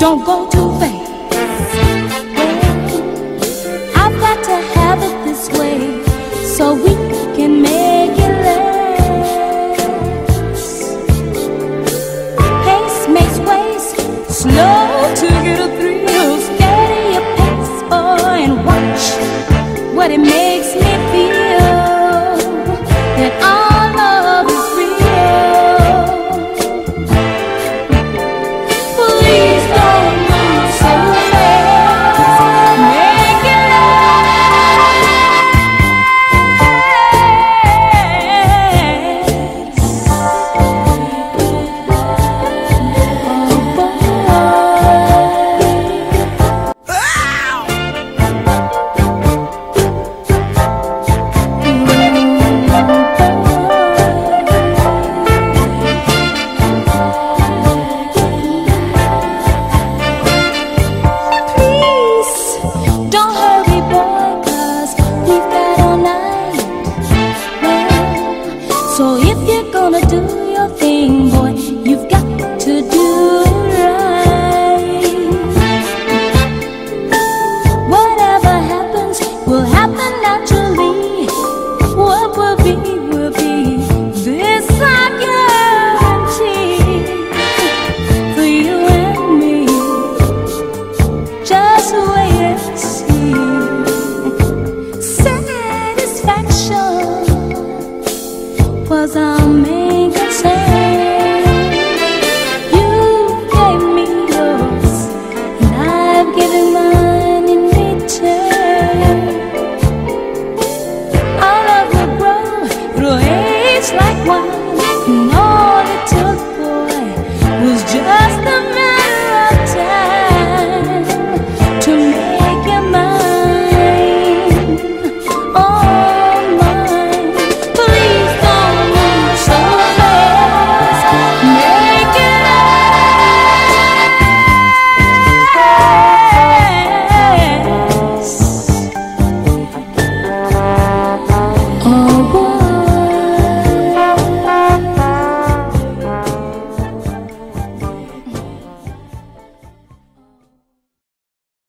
what go makes So if you're gonna do your thing, boy. like one.